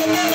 Thank you.